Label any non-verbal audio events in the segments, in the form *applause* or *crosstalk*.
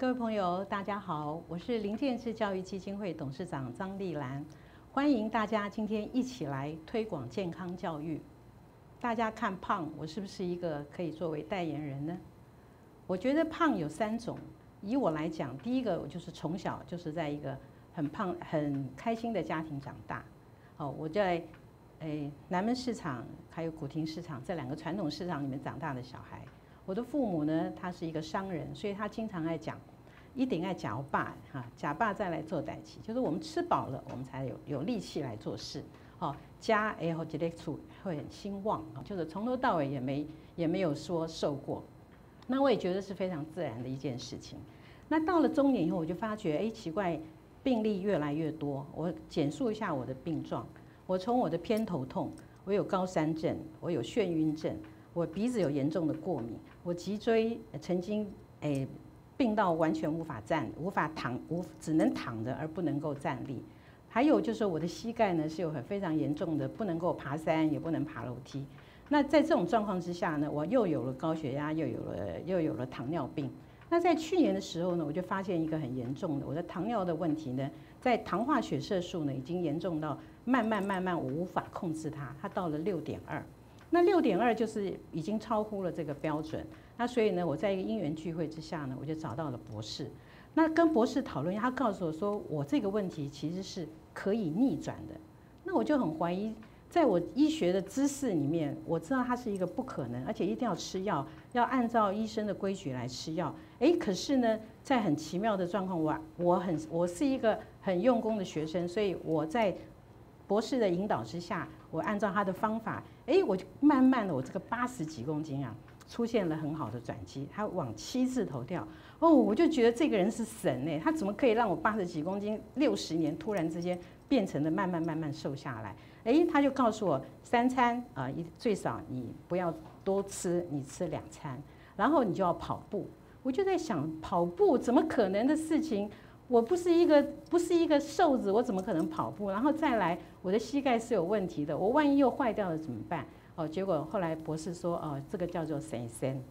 各位朋友，大家好，我是林建志教育基金会董事长张丽兰，欢迎大家今天一起来推广健康教育。大家看胖，我是不是一个可以作为代言人呢？我觉得胖有三种，以我来讲，第一个我就是从小就是在一个很胖、很开心的家庭长大。哦，我在诶南门市场还有古亭市场这两个传统市场里面长大的小孩。我的父母呢，他是一个商人，所以他经常爱讲，一定爱假爸哈，假爸再来做代期，就是我们吃饱了，我们才有有力气来做事。好，家哎后这类处会很兴旺啊，就是从头到尾也没也没有说瘦过。那我也觉得是非常自然的一件事情。那到了中年以后，我就发觉，哎，奇怪，病例越来越多。我简述一下我的病状，我从我的偏头痛，我有高山症，我有眩晕症。我鼻子有严重的过敏，我脊椎曾经诶病到完全无法站、无法躺、无只能躺着而不能够站立。还有就是我的膝盖呢是有很非常严重的，不能够爬山，也不能爬楼梯。那在这种状况之下呢，我又有了高血压，又有了又有了糖尿病。那在去年的时候呢，我就发现一个很严重的，我的糖尿的问题呢，在糖化血色素呢已经严重到慢慢慢慢我无法控制它，它到了六点二。那六点二就是已经超乎了这个标准，那所以呢，我在一个因缘聚会之下呢，我就找到了博士。那跟博士讨论，他告诉我说，我这个问题其实是可以逆转的。那我就很怀疑，在我医学的知识里面，我知道它是一个不可能，而且一定要吃药，要按照医生的规矩来吃药。诶，可是呢，在很奇妙的状况，我我很我是一个很用功的学生，所以我在。博士的引导之下，我按照他的方法，哎，我就慢慢的，我这个八十几公斤啊，出现了很好的转机，他往七字头掉，哦，我就觉得这个人是神呢，他怎么可以让我八十几公斤六十年突然之间变成了慢慢慢慢瘦下来？哎，他就告诉我三餐啊，一最少你不要多吃，你吃两餐，然后你就要跑步。我就在想，跑步怎么可能的事情？我不是一个不是一个瘦子，我怎么可能跑步？然后再来，我的膝盖是有问题的，我万一又坏掉了怎么办？哦，结果后来博士说，哦，这个叫做神仙，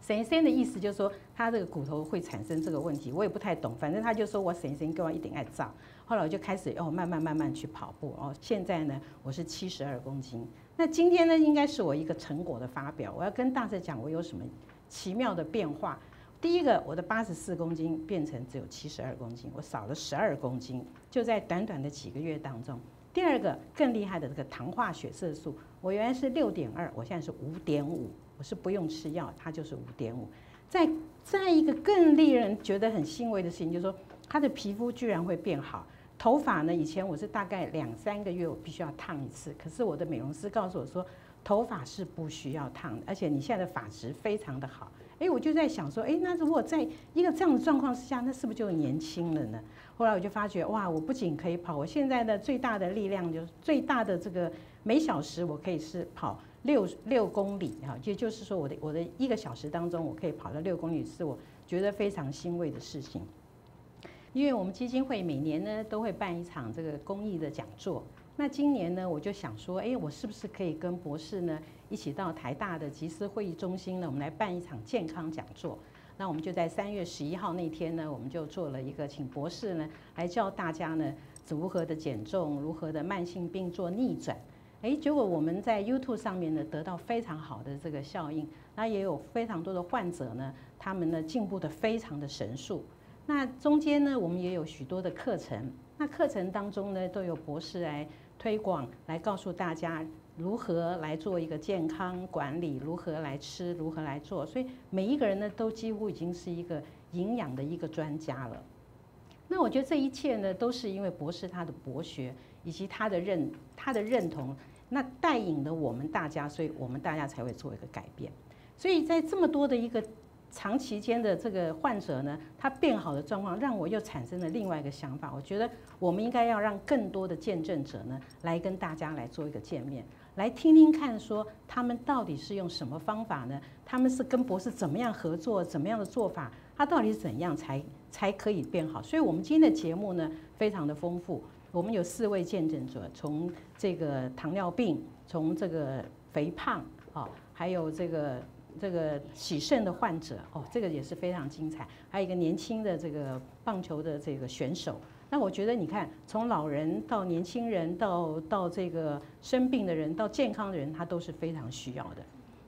神仙的意思就是说，他这个骨头会产生这个问题，我也不太懂，反正他就说我神仙给我一点爱照。后来我就开始哦，慢慢慢慢去跑步哦，现在呢，我是七十二公斤。那今天呢，应该是我一个成果的发表，我要跟大家讲我有什么奇妙的变化。第一个，我的八十四公斤变成只有七十二公斤，我少了十二公斤，就在短短的几个月当中。第二个更厉害的这个糖化血色素，我原来是六点二，我现在是五点五，我是不用吃药，它就是五点五。再再一个更令人觉得很欣慰的事情，就是说他的皮肤居然会变好。头发呢，以前我是大概两三个月我必须要烫一次，可是我的美容师告诉我说，头发是不需要烫的，而且你现在的发质非常的好。哎，我就在想说，哎，那如果在一个这样的状况之下，那是不是就年轻了呢？后来我就发觉，哇，我不仅可以跑，我现在的最大的力量就是最大的这个每小时我可以是跑六六公里啊，也就是说，我的我的一个小时当中，我可以跑到六公里，是我觉得非常欣慰的事情。因为我们基金会每年呢都会办一场这个公益的讲座。那今年呢，我就想说，哎，我是不是可以跟博士呢一起到台大的集思会议中心呢，我们来办一场健康讲座？那我们就在三月十一号那天呢，我们就做了一个，请博士呢来教大家呢如何的减重，如何的慢性病做逆转。哎，结果我们在 YouTube 上面呢得到非常好的这个效应，那也有非常多的患者呢，他们呢进步的非常的神速。那中间呢，我们也有许多的课程，那课程当中呢都有博士来。推广来告诉大家如何来做一个健康管理，如何来吃，如何来做。所以每一个人呢，都几乎已经是一个营养的一个专家了。那我觉得这一切呢，都是因为博士他的博学以及他的认他的认同，那带引了我们大家，所以我们大家才会做一个改变。所以在这么多的一个。长期间的这个患者呢，他变好的状况，让我又产生了另外一个想法。我觉得我们应该要让更多的见证者呢，来跟大家来做一个见面，来听听看，说他们到底是用什么方法呢？他们是跟博士怎么样合作，怎么样的做法？他到底是怎样才才可以变好？所以，我们今天的节目呢，非常的丰富。我们有四位见证者，从这个糖尿病，从这个肥胖，啊，还有这个。这个喜肾的患者哦，这个也是非常精彩。还有一个年轻的这个棒球的这个选手。那我觉得你看，从老人到年轻人，到到这个生病的人，到健康的人，他都是非常需要的。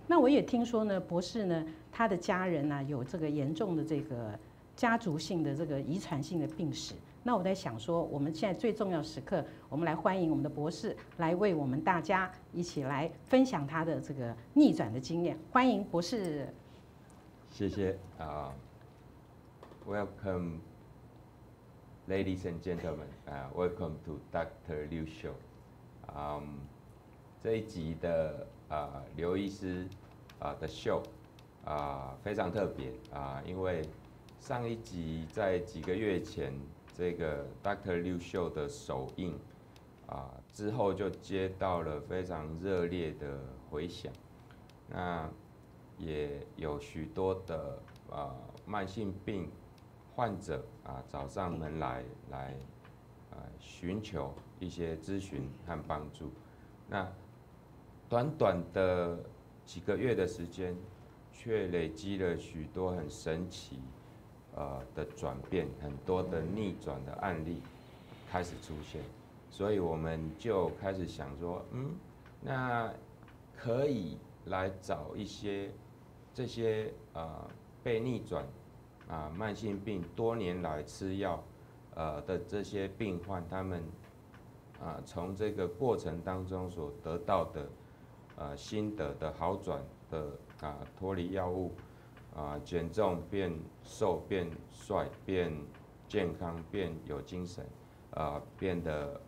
那我也听说呢，博士呢，他的家人呢有这个严重的这个家族性的这个遗传性的病史。那我在想说，我们现在最重要时刻，我们来欢迎我们的博士来为我们大家一起来分享他的这个逆转的经验。欢迎博士。谢谢啊，Welcome, ladies and gentlemen. 啊，Welcome to Dr. Liu Show. 啊，这一集的啊刘医师啊的秀啊非常特别啊，因为上一集在几个月前。这个 Doctor Liu Show 的首映啊，之后就接到了非常热烈的回响，那也有许多的啊慢性病患者啊找上门来来啊寻求一些咨询和帮助，那短短的几个月的时间，却累积了许多很神奇。呃的转变，很多的逆转的案例开始出现，所以我们就开始想说，嗯，那可以来找一些这些呃被逆转啊慢性病多年来吃药呃的这些病患，他们啊从这个过程当中所得到的呃心得的好转的啊脱离药物。啊，减重变瘦变帅变健康变有精神，啊，变得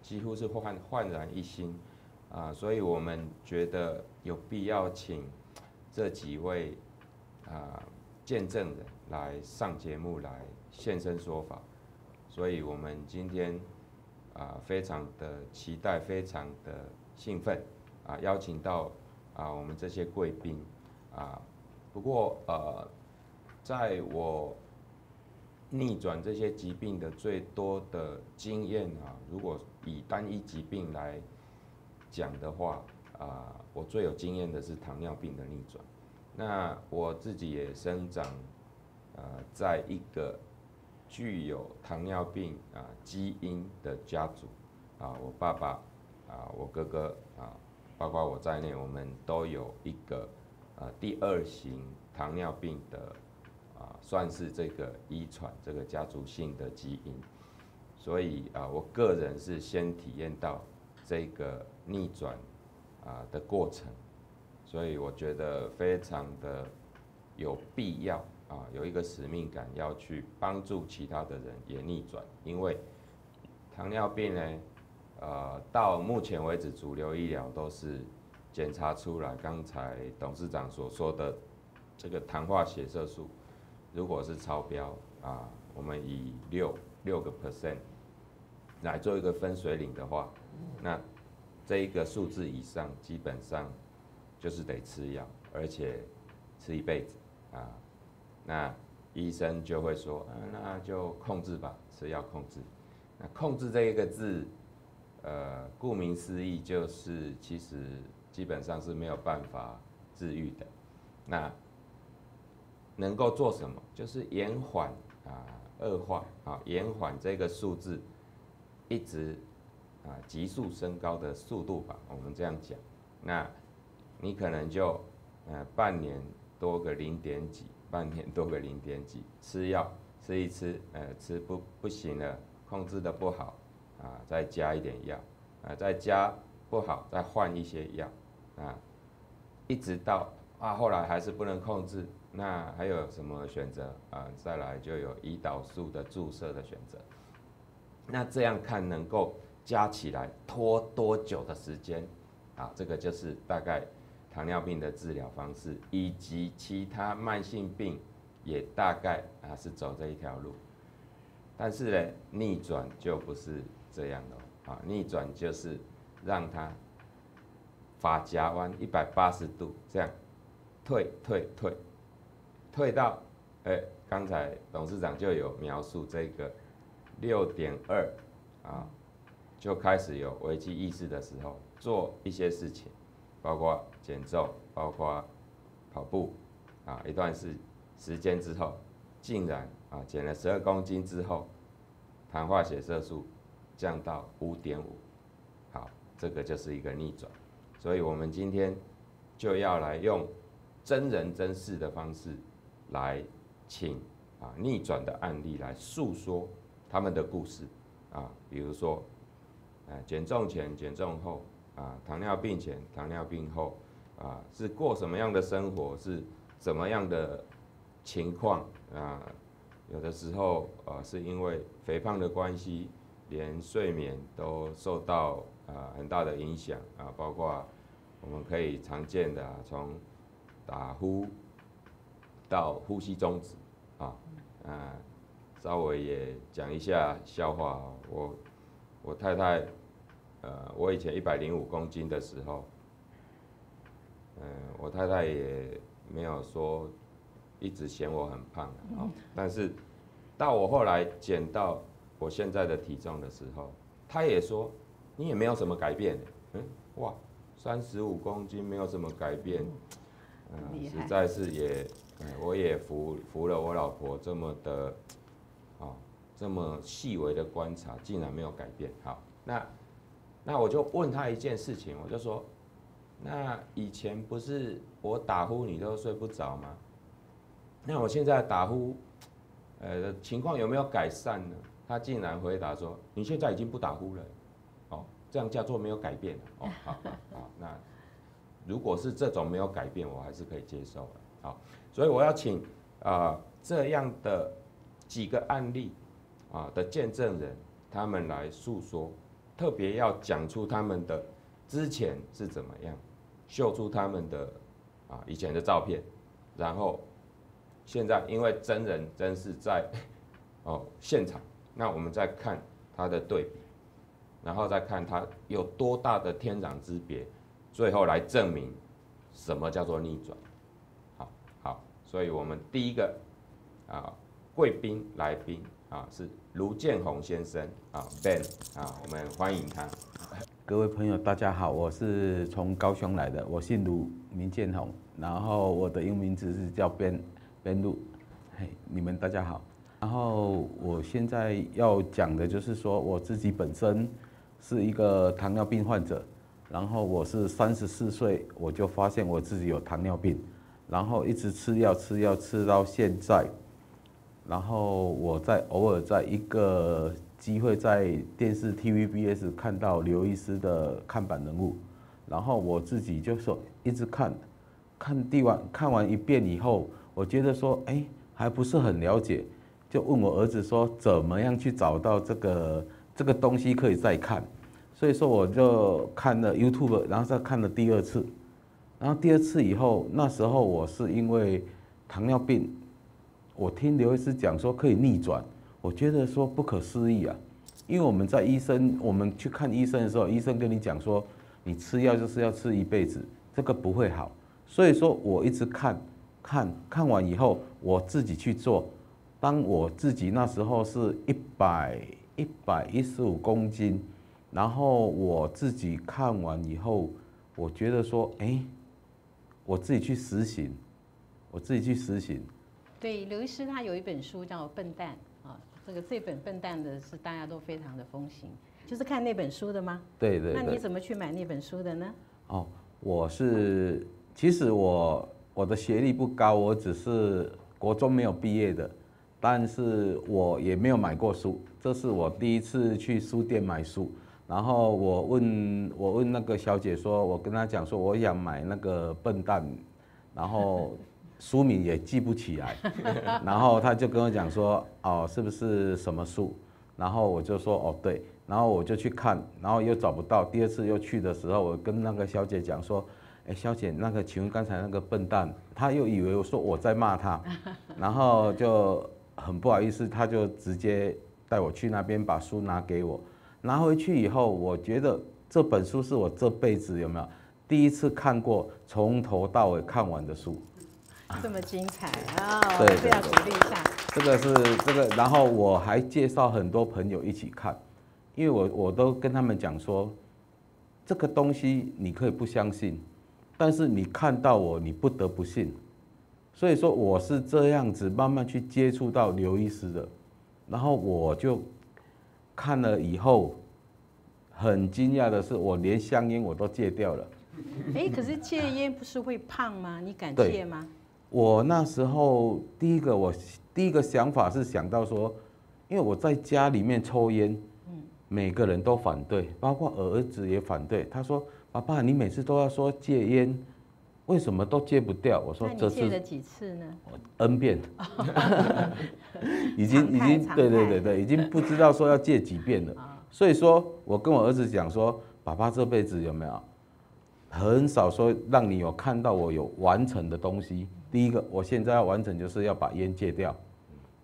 几乎是焕焕然一新，啊，所以我们觉得有必要请这几位啊见证人来上节目来现身说法，所以我们今天啊非常的期待，非常的兴奋，啊，邀请到啊我们这些贵宾啊。不过，呃，在我逆转这些疾病的最多的经验啊，如果以单一疾病来讲的话，啊，我最有经验的是糖尿病的逆转。那我自己也生长，呃，在一个具有糖尿病啊基因的家族，啊，我爸爸啊，我哥哥啊，包括我在内，我们都有一个。啊，第二型糖尿病的啊，算是这个遗传这个家族性的基因，所以啊，我个人是先体验到这个逆转啊的过程，所以我觉得非常的有必要啊，有一个使命感要去帮助其他的人也逆转，因为糖尿病呢，呃，到目前为止主流医疗都是。检查出来，刚才董事长所说的这个糖化血色素，如果是超标啊，我们以六六个 percent 来做一个分水岭的话，那这一个数字以上，基本上就是得吃药，而且吃一辈子啊。那医生就会说，啊，那就控制吧，吃药控制。那控制这一个字，呃，顾名思义就是其实。基本上是没有办法治愈的，那能够做什么？就是延缓啊恶化啊，延缓这个数字一直啊急速升高的速度吧。我们这样讲，那你可能就呃半年多个零点几，半年多个零点几，吃药吃一吃，呃吃不不行了，控制的不好啊，再加一点药啊，再加不好，再换一些药。啊，一直到啊，后来还是不能控制，那还有什么选择啊？再来就有胰岛素的注射的选择。那这样看能够加起来拖多久的时间？啊，这个就是大概糖尿病的治疗方式，以及其他慢性病也大概啊是走这一条路。但是呢，逆转就不是这样的啊，逆转就是让它。发夹弯一百八十度，这样退退退，退到哎，刚才董事长就有描述这个六点二啊，就开始有危机意识的时候，做一些事情，包括减重，包括跑步啊一段时时间之后，竟然啊减了十二公斤之后，糖化血色素降到五点五，好，这个就是一个逆转。所以我们今天就要来用真人真事的方式来请啊逆转的案例来诉说他们的故事啊，比如说。啊，减重前、减重后，啊，糖尿病前、糖尿病后，啊，是过什么样的生活？是怎么样的情况？啊，有的时候，啊，是因为肥胖的关系，连睡眠都受到啊很大的影响啊，包括我们可以常见的从打呼到呼吸中止，啊，啊，稍微也讲一下笑话，我我太太。呃，我以前一百零五公斤的时候，嗯，我太太也没有说一直嫌我很胖啊，但是到我后来减到我现在的体重的时候，她也说你也没有什么改变，嗯，哇，三十五公斤没有什么改变，嗯，实在是也，我也服服了我老婆这么的，哦，这么细微的观察，竟然没有改变，好，那。那我就问他一件事情，我就说，那以前不是我打呼你都睡不着吗？那我现在打呼，呃，情况有没有改善呢？他竟然回答说，你现在已经不打呼了，哦，这样叫做没有改变哦，好，好，那如果是这种没有改变，我还是可以接受的，好，所以我要请啊这样的几个案例啊的见证人，他们来诉说。特别要讲出他们的之前是怎么样，秀出他们的啊以前的照片，然后现在因为真人真是在 *laughs* 哦现场，那我们再看他的对比，然后再看他有多大的天壤之别，最后来证明什么叫做逆转。好，好，所以我们第一个啊贵宾来宾。啊，是卢建宏先生啊，Ben 啊，我们欢迎他。各位朋友，大家好，我是从高雄来的，我姓卢，名建宏，然后我的英文名字是叫 Ben Ben 卢。嘿，你们大家好。然后我现在要讲的就是说，我自己本身是一个糖尿病患者，然后我是三十四岁我就发现我自己有糖尿病，然后一直吃药吃药吃到现在。然后我在偶尔在一个机会在电视 TVBS 看到刘医师的看板人物，然后我自己就说一直看，看第完看完一遍以后，我觉得说哎还不是很了解，就问我儿子说怎么样去找到这个这个东西可以再看，所以说我就看了 YouTube，然后再看了第二次，然后第二次以后那时候我是因为糖尿病。我听刘医师讲说可以逆转，我觉得说不可思议啊，因为我们在医生，我们去看医生的时候，医生跟你讲说，你吃药就是要吃一辈子，这个不会好。所以说我一直看，看看完以后，我自己去做。当我自己那时候是一百一百一十五公斤，然后我自己看完以后，我觉得说，哎，我自己去实行，我自己去实行。对，刘医师他有一本书叫《笨蛋》啊，这个这本《笨蛋》的是大家都非常的风行，就是看那本书的吗？对对。那你怎么去买那本书的呢？哦，我是其实我我的学历不高，我只是国中没有毕业的，但是我也没有买过书，这是我第一次去书店买书，然后我问我问那个小姐说，我跟她讲说我想买那个《笨蛋》，然后。书名也记不起来，*laughs* 然后他就跟我讲说，哦，是不是什么书？然后我就说，哦，对。然后我就去看，然后又找不到。第二次又去的时候，我跟那个小姐讲说，哎，小姐，那个请问刚才那个笨蛋，他又以为我说我在骂他，*laughs* 然后就很不好意思，他就直接带我去那边把书拿给我。拿回去以后，我觉得这本书是我这辈子有没有第一次看过从头到尾看完的书。这么精彩啊！对，这要鼓励一下。这个是这个，然后我还介绍很多朋友一起看，因为我我都跟他们讲说，这个东西你可以不相信，但是你看到我，你不得不信，所以说我是这样子慢慢去接触到刘医师的，然后我就看了以后，很惊讶的是，我连香烟我都戒掉了。哎，可是戒烟不是会胖吗？你敢戒吗？我那时候第一个我第一个想法是想到说，因为我在家里面抽烟，每个人都反对，包括儿子也反对。他说：“爸爸，你每次都要说戒烟，为什么都戒不掉？”我说：“这是你戒了几次呢？N 遍，*laughs* 已经已经对对对对，已经不知道说要戒几遍了。*laughs* 啊，所以说我跟我儿子讲说，爸爸这辈子有没有很少说让你有看到我有完成的东西。第一个，我现在要完成就是要把烟戒掉。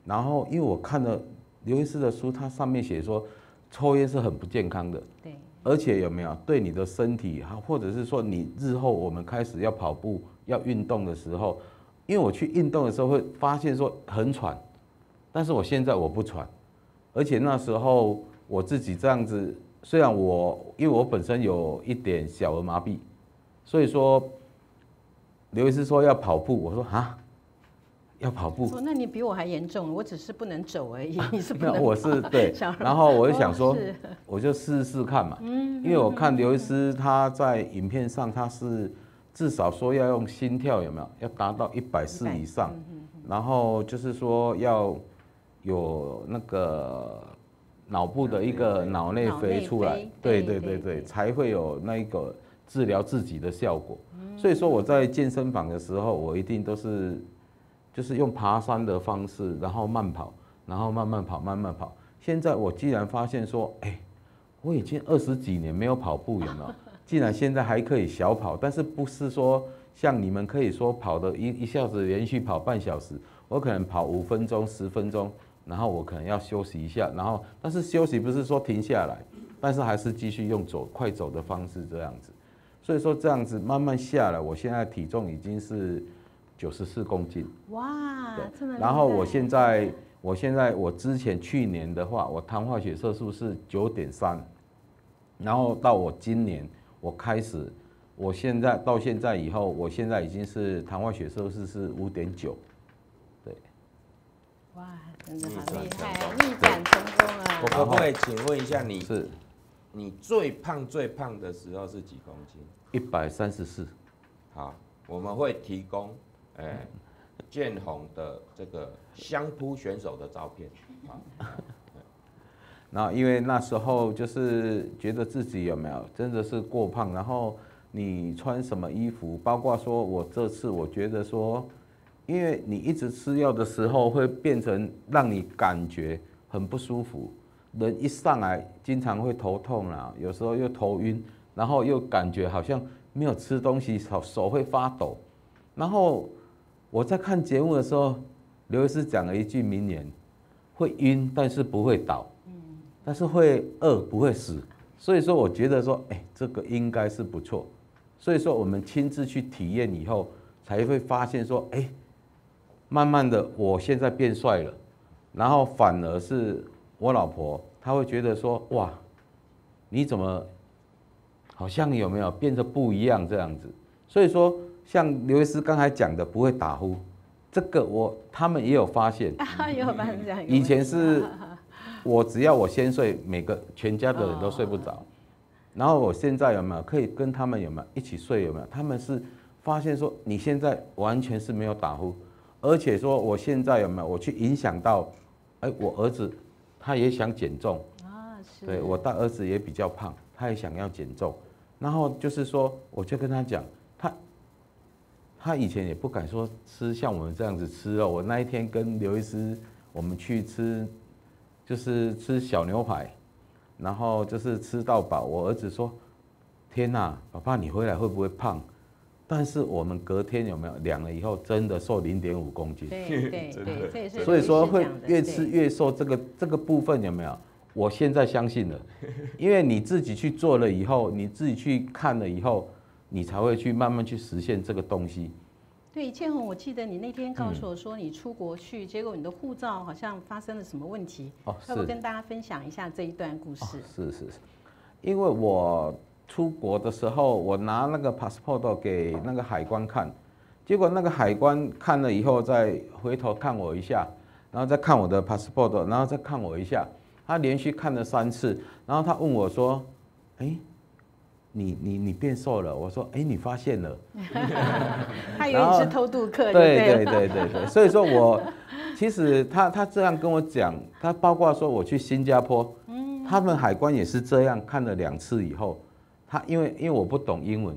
然后，因为我看了刘医师的书，它上面写说，抽烟是很不健康的，对，而且有没有对你的身体，或者是说你日后我们开始要跑步、要运动的时候，因为我去运动的时候会发现说很喘，但是我现在我不喘，而且那时候我自己这样子，虽然我因为我本身有一点小儿麻痹，所以说刘医师说要跑步，我说啊，要跑步，说那你比我还严重，我只是不能走而已，*laughs* 你是不没有，能。我是对，然后我就想说哦，我就试试看嘛，嗯因为我看刘医师他在影片上他是至少说要用心跳有没有？要达到一百四以上，嗯然后就是说要有那个脑部的一个脑内啡出来，对对对对对对，对。才会有那一个治疗自己的效果。所以说我在健身房的时候，我一定都是就是用爬山的方式，然后慢跑，然后慢慢跑，慢慢跑。现在我既然发现说，哎，我已经二十几年没有跑步，有没有？既然现在还可以小跑，但是不是说像你们可以说跑的一一下子连续跑半小时，我可能跑五分钟、十分钟，然后我可能要休息一下，然后但是休息不是说停下来，但是还是继续用走快走的方式这样子。所以说这样子慢慢下来，我现在体重已经是九十四公斤。哇，这么。然后我现在，我现在我之前去年的话，我糖化血色素是九点三，然后到我今年我开始，我现在到现在以后，我现在已经是糖化血色素是五点九，哇，真的好厉害，成逆转成功了。我可不可以请问一下你，是你最胖最胖的时候是几公斤？一百三十四。好，我们会提供，哎、建宏的这个相扑选手的照片。好，*laughs* 那因为那时候就是觉得自己有没有真的是过胖，然后你穿什么衣服，包括说我这次我觉得说，因为你一直吃药的时候会变成让你感觉很不舒服，人一上来经常会头痛啦，有时候又头晕，然后又感觉好像没有吃东西，手手会发抖，然后我在看节目的时候，刘医师讲了一句名言。会晕，但是不会倒，但是会饿，不会死。所以说，我觉得说，哎、这个应该是不错。所以说，我们亲自去体验以后，才会发现说，哎、慢慢的，我现在变帅了，然后反而是我老婆，她会觉得说，哇，你怎么好像有没有变得不一样这样子？所以说，像刘医师刚才讲的，不会打呼，这个我他们也有发现。*laughs* 啊，有把这样以前是，*laughs* 我只要我先睡，每个全家的人都睡不着。然后我现在有没有可以跟他们有没有一起睡？有没有？他们是发现说你现在完全是没有打呼，而且说我现在有没有我去影响到，哎，我儿子他也想减重，啊，是，对我大儿子也比较胖，他也想要减重。然后就是说，我就跟他讲，他他以前也不敢说吃像我们这样子吃肉。我那一天跟刘医师我们去吃，就是吃小牛排，然后就是吃到饱。我儿子说：“天哪，爸爸你回来会不会胖？”但是我们隔天有没有量了以后，真的瘦零点五公斤。对 *laughs* 对对，这也是所以说会越吃越瘦，这个这个部分有没有？我现在相信了，*laughs* 因为你自己去做了以后，你自己去看了以后，你才会去慢慢去实现这个东西。对，倩红，我记得你那天告嗯诉我说你出国去，结果你的护照好像发生了什么问题，哦，要不要跟大家分享一下这一段故事？哦，是是是，因为我出国的时候，我拿那个 passport 给那个海关看，结果那个海关看了以后，再回头看我一下，然后再看我的 passport，然后再看我一下，他连续看了三次，然后他问我说：“哎，你你你变瘦了？”我说：“哎，你发现了？” *laughs* 他以为你是偷渡客，对对对对对，所以说我其实他他这样跟我讲，他包括说我去新加坡，他们海关也是这样看了两次以后，他因为因为我不懂英文，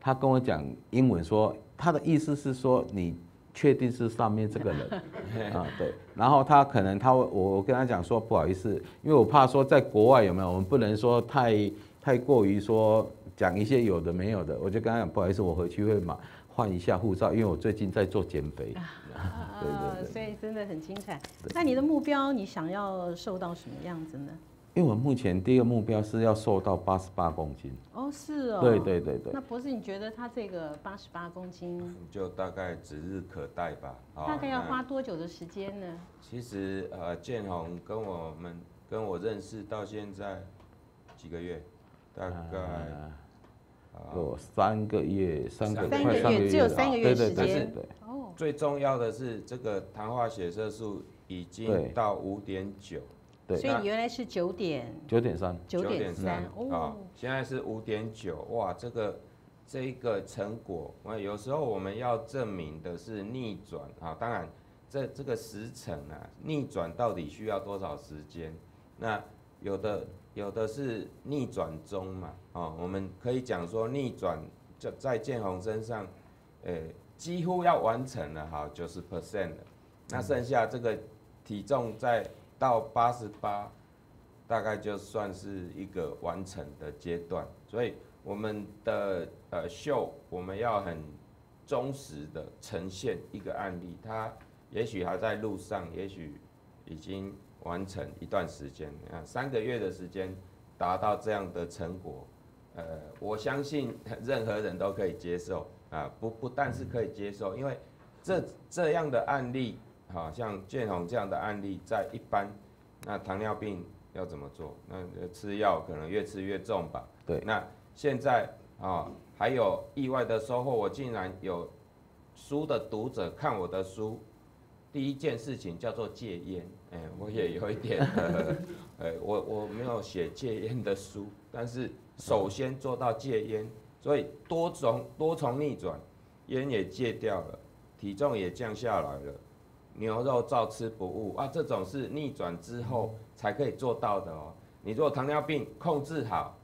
他跟我讲英文说。他的意思是说，你确定是上面这个人 *laughs* 啊？对。然后他可能他我我跟他讲说不好意思，因为我怕说在国外有没有，我们不能说太太过于说讲一些有的没有的。我就跟他讲不好意思，我回去会买换一下护照，因为我最近在做减肥。*laughs* 对对对。所以真的很精彩。那你的目标，你想要瘦到什么样子呢？因为我目前第一个目标是要瘦到八十八公斤。哦，是哦。对对对对。那博士，你觉得他这个八十八公斤，就大概指日可待吧？大概要花多久的时间呢？其实呃，建宏跟我们跟我认识到现在几个月，大概有三个月，三个三个月，只有三个月时间。对。哦。最重要的是，这个糖化血色素已经到五点九。所以你原来是九点九点三九点三哦，现在是五点九哇，这个这一个成果，我有时候我们要证明的是逆转啊，当然这这个时程啊，逆转到底需要多少时间？那有的有的是逆转中嘛，哦，我们可以讲说逆转就在建宏身上，呃，几乎要完成了哈，九十 percent 了，那剩下这个体重在。到八十八，大概就算是一个完成的阶段，所以我们的呃秀，我们要很忠实的呈现一个案例，它也许还在路上，也许已经完成一段时间，啊，三个月的时间达到这样的成果，呃，我相信任何人都可以接受啊，不不但是可以接受，因为这这样的案例。好像建宏这样的案例，在一般，那糖尿病要怎么做？那吃药可能越吃越重吧。对。那现在啊，还有意外的收获，我竟然有书的读者看我的书，第一件事情叫做戒烟。哎，我也有一点，呃，我我没有写戒烟的书，但是首先做到戒烟，所以多重多重逆转，烟也戒掉了，体重也降下来了。牛肉照吃不误啊，这种是逆转之后才可以做到的哦。你如果糖尿病控制好，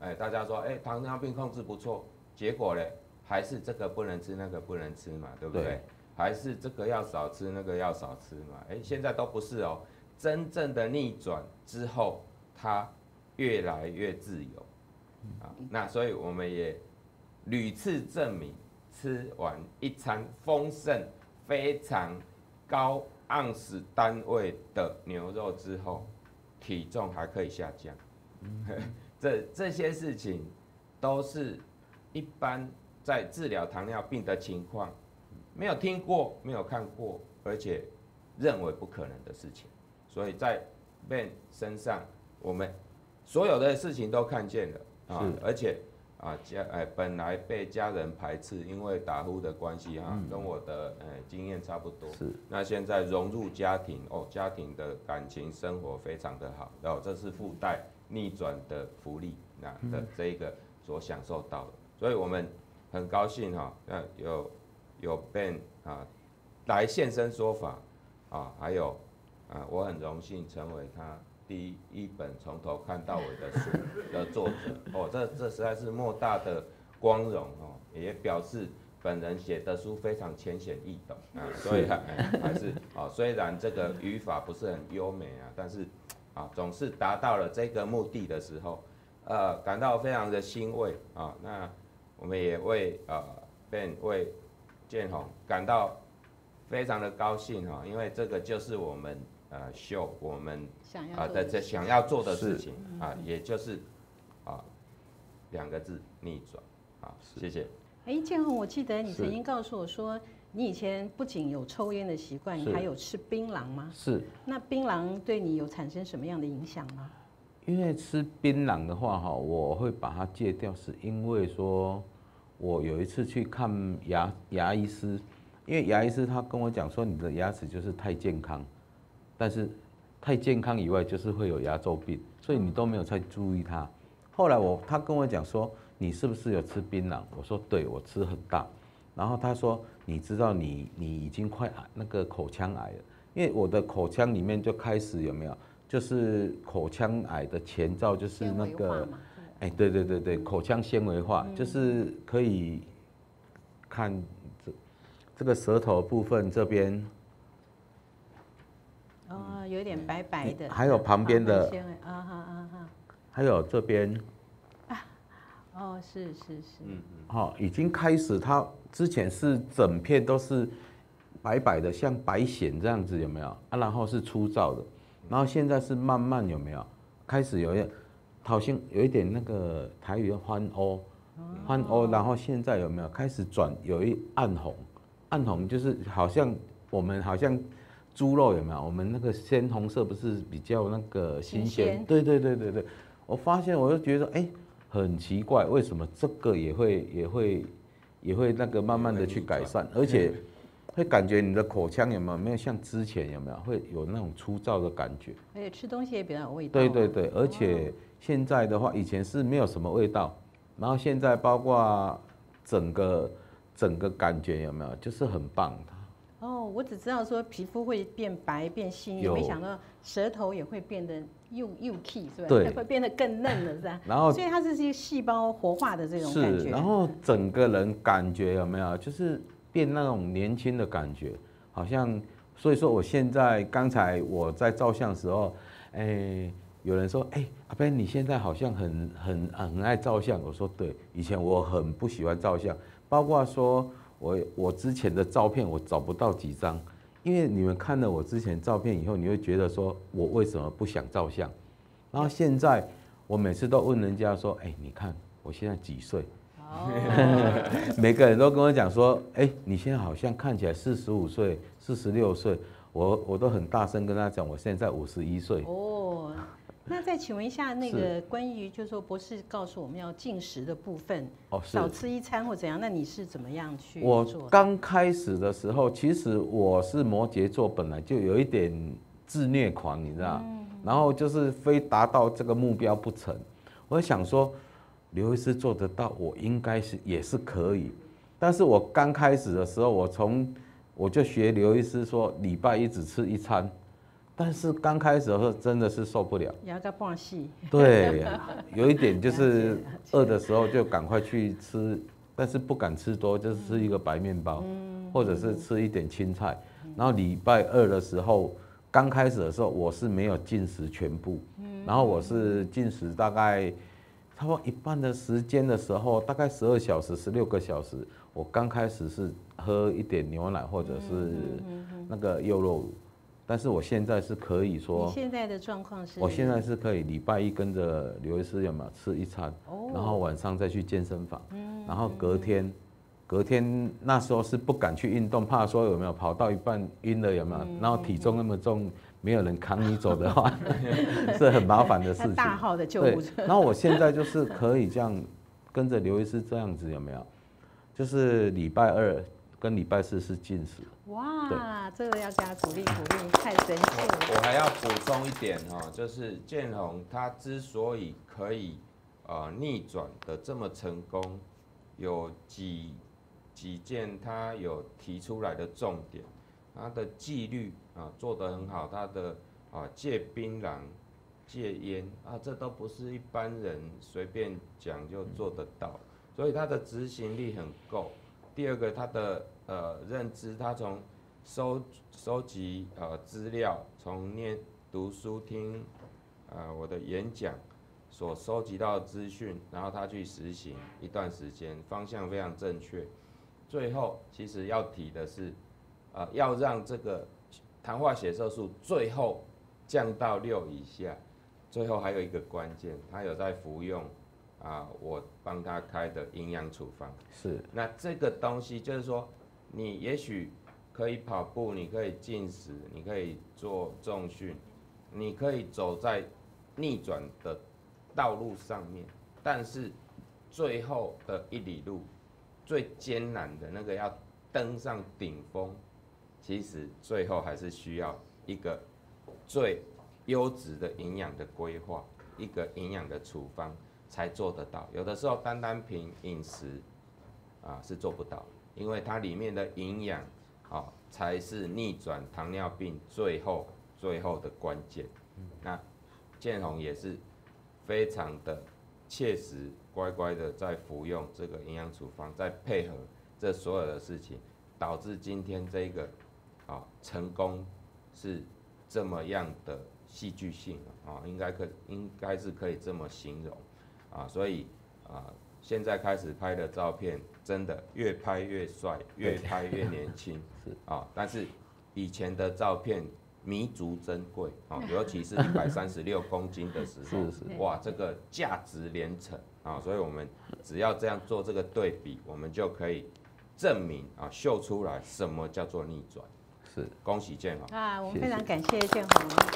哎，大家说，哎，糖尿病控制不错，结果嘞，还是这个不能吃，那个不能吃嘛，对不对？还是这个要少吃，那个要少吃嘛。哎，现在都不是哦，真正的逆转之后，它越来越自由啊。那所以我们也屡次证明，吃完一餐丰盛非常。高盎司单位的牛肉之后，体重还可以下降，*laughs* 这这些事情都是一般在治疗糖尿病的情况没有听过、没有看过，而且认为不可能的事情。所以在 Ben 身上，我们所有的事情都看见了啊，而且。啊，家哎，本来被家人排斥，因为打呼的关系哈，跟我的呃经验差不多。是。那现在融入家庭哦，家庭的感情生活非常的好，然后这是附带逆转的福利，那的这一个所享受到的，所以我们很高兴哈，那有有 Ben 啊来现身说法啊，还有啊，我很荣幸成为他。第一本从头看到尾的书的作者哦，这这实在是莫大的光荣哦，也表示本人写的书非常浅显易懂啊，所以还还是啊，虽然这个语法不是很优美啊，但是啊，总是达到了这个目的的时候，呃，感到非常的欣慰啊。那我们也为呃 Ben 为建宏感到非常的高兴哈，因为这个就是我们。呃，秀我们啊的这想要做的事情啊，也就是啊两个字逆转啊，谢谢。哎，建宏，我记得你曾经告诉我说，你以前不仅有抽烟的习惯，你还有吃槟榔吗？是。那槟榔对你有产生什么样的影响吗？因为吃槟榔的话，哈，我会把它戒掉，是因为说我有一次去看牙牙医师，因为牙医师他跟我讲说，你的牙齿就是太健康，但是太健康以外就是会有牙周病，所以你都没有再注意它。后来我他跟我讲说，你是不是有吃槟榔？我说对，我吃很大。然后他说，你知道你你已经快癌那个口腔癌了，因为我的口腔里面就开始有没有，就是口腔癌的前兆就是那个。哎，对对对对，口腔纤维化就是可以看这这个舌头部分这边，哦，有点白白的，还有旁边的啊哈啊哈，还有这边，啊，哦，是是是，嗯嗯，好，已经开始，它之前是整片都是白白的，像白藓这样子，有没有？啊？然后是粗糙的，然后现在是慢慢有没有？开始有点。好像有一点那个台语的欢欧，翻欧，然后现在有没有？开始转有一暗红，暗红就是好像我们好像猪肉有没有？我们那个鲜红色不是比较那个新鲜？对对对对对，我发现我就觉得哎，很奇怪，为什么这个也会也会也会那个慢慢的去改善，而且。会感觉你的口腔有没有没有像之前有没有会有那种粗糙的感觉？而且吃东西也比较有味道。对对对，而且现在的话，以前是没有什么味道，然后现在包括整个整个感觉有没有，就是很棒的。哦，我只知道说皮肤会变白变细腻，没想到舌头也会变得又又 key 是吧？对，*laughs* 会变得更嫩了是吧？然后，所以它是些细胞活化的这种感觉。然后整个人感觉有没有就是？变那种年轻的感觉，好像，所以说我现在刚才我在照相时候，哎，有人说，哎，阿斌你现在好像很很很爱照相。我说对，以前我很不喜欢照相，包括说我我之前的照片我找不到几张，因为你们看了我之前照片以后，你会觉得说我为什么不想照相？然后现在我每次都问人家说，哎，你看我现在几岁？*laughs* 每个人都跟我讲说，哎，你现在好像看起来四十五岁、四十六岁，我我都很大声跟他讲，我现在五十一岁。哦，那再请问一下，那个关于就是说博士告诉我们要进食的部分，哦，少吃一餐或怎样，那你是怎么样去我刚开始的时候，其实我是摩羯座，本来就有一点自虐狂，你知道，然后就是非达到这个目标不成，我想说。刘医师做得到，我应该是也是可以。但是我刚开始的时候，我从我就学刘医师说，礼拜一只吃一餐。但是刚开始的时候真的是受不了，牙在半细。对，*laughs* 有一点就是饿的时候就赶快去吃，但是不敢吃多，就是吃一个白面包，或者是吃一点青菜。然后礼拜二的时候，刚开始的时候我是没有进食全部，然后我是进食大概。差不多一半的时间的时候，大概十二小时、十六个小时，我刚开始是喝一点牛奶或者是那个优酪乳，但是我现在是可以说，现在的状况是，我现在是可以礼拜一跟着刘医师有没有吃一餐，然后晚上再去健身房，然后隔天，隔天那时候是不敢去运动，怕说有没有跑到一半晕了有没有，然后体重那么重。没有人扛你走的话，*laughs* 是很麻烦的事情。大号的救护车。然后我现在就是可以这样跟着刘医师这样子，有没有？就是礼拜二跟礼拜四是禁食。哇，这个要加鼓励鼓励，太神奇了。我还要补充一点哈，就是建宏他之所以可以呃逆转的这么成功，有几几件他有提出来的重点。他的纪律啊做得很好，他的啊戒槟榔、戒烟啊，这都不是一般人随便讲就做得到，所以他的执行力很够。第二个，他的呃认知，他从收收集呃资料，从念读书听呃我的演讲所收集到资讯，然后他去实行一段时间，方向非常正确。最后，其实要提的是。啊，要让这个糖化血色素最后降到六以下，最后还有一个关键，他有在服用啊，我帮他开的营养处方。是，那这个东西就是说，你也许可以跑步，你可以进食，你可以做重训，你可以走在逆转的道路上面，但是最后的一里路，最艰难的那个要登上顶峰，其实最后还是需要一个最优质的营养的规划，一个营养的处方才做得到。有的时候单单凭饮食啊是做不到，因为它里面的营养啊才是逆转糖尿病最后最后的关键。那建宏也是非常的切实乖乖的在服用这个营养处方，在配合这所有的事情，导致今天这个啊成功是这么样的戏剧性啊，应该可应该是可以这么形容啊，所以啊现在开始拍的照片真的越拍越帅，越拍越年轻 *laughs* 是啊，但是以前的照片弥足珍贵啊，尤其是一百三十六公斤的时候，*laughs* 是是哇，这个价值连城啊，所以我们只要这样做这个对比，我们就可以证明啊，秀出来什么叫做逆转。是。恭喜建豪。啊，我们非常感谢建宏。